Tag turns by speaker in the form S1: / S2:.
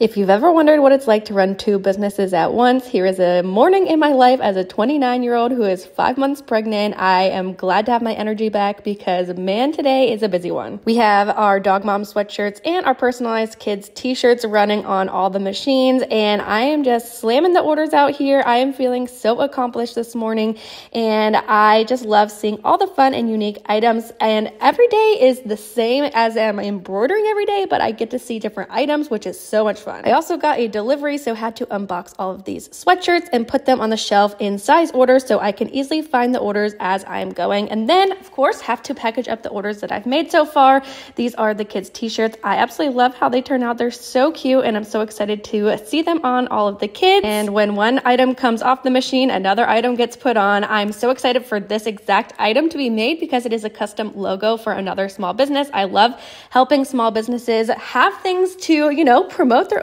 S1: If you've ever wondered what it's like to run two businesses at once, here is a morning in my life as a 29 year old who is five months pregnant. I am glad to have my energy back because man, today is a busy one. We have our dog mom sweatshirts and our personalized kids t-shirts running on all the machines and I am just slamming the orders out here. I am feeling so accomplished this morning and I just love seeing all the fun and unique items and every day is the same as I'm embroidering every day, but I get to see different items, which is so much fun. I also got a delivery, so had to unbox all of these sweatshirts and put them on the shelf in size order so I can easily find the orders as I'm going. And then, of course, have to package up the orders that I've made so far. These are the kids' t-shirts. I absolutely love how they turn out. They're so cute, and I'm so excited to see them on all of the kids. And when one item comes off the machine, another item gets put on. I'm so excited for this exact item to be made because it is a custom logo for another small business. I love helping small businesses have things to, you know, promote